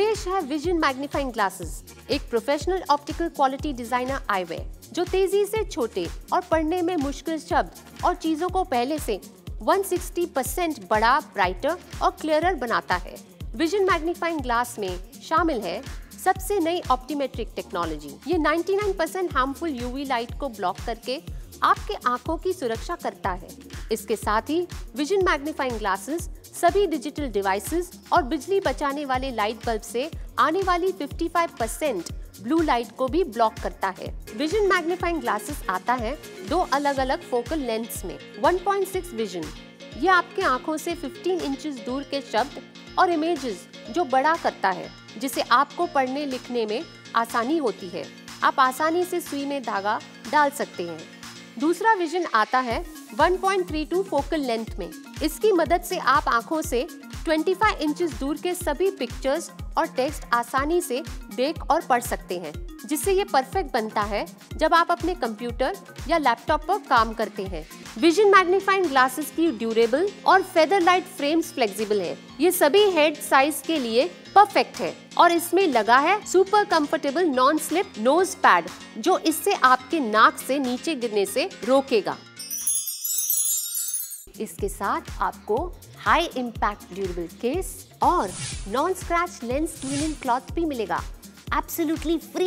पेश है vision magnifying glasses एक professional optical quality designer eyewear जो तेज़ी से छोटे और पढ़ने में मुश्किल शब्द और चीज़ों को पहले से 160 परसेंट बड़ा ब्राइटर और क्लियरर बनाता है। विजन मैग्नीफाइंग ग्लास में शामिल है सबसे नई ऑप्टीमेट्रिक टेक्नोलॉजी ये 99 परसेंट हार्मफुल यूवी लाइट को ब्लॉक करके आपके आँखों की सुरक्षा करता है। इसके साथ ही विजन मैग्नीफाइंग ग्लासेस सभी डिजिटल डिवाइसेस और बिजली बचाने वाले लाइट बल्ब से आने वाली 55 परसेंट ब्लू लाइट को भी ब्लॉक करता है। विजन मैग्नीफाइंग ग्लासेस आता है दो अलग अलग फोकल लेंथ में 1.6 विजन ये आपके आँखों से 15 इंचेस दूर के शब्द और इमेजेस जो बड़ा करता है, जिसे आपको पढ़ने लिखने में आसानी होती है। आप आसानी से सुई में धागा डाल सकते हैं। दूसरा विजन आता है 1.32 फोकल लेंथ में। इसकी मदद से आप आँखों से 25 इंचेस दूर के सभी पिक्चर्स और टेक्स्ट आसानी से देख और पढ़ सकते हैं। जिससे ये परफेक्ट बनता है जब आप अपने कंप्यूटर या लैपटॉप पर काम करते हैं। विजन मैग्नीफाइंग ग्लासेस की ड्यूरेबल और फेदर लाइट फ्रेम्स फ्लेक्सिबल है। ये सभी हेड साइज़ के लिए परफेक्ट है और इसमें लगा है super comfortable non slip nose pad जो इससे आपके नाक से नीचे गिरने से रोकेगा। इसके साथ आपको हाई इम्पैक्ट ड्यूरेबल केस और non scratch lens cleaning cloth भी मिलेगा। Absolutely free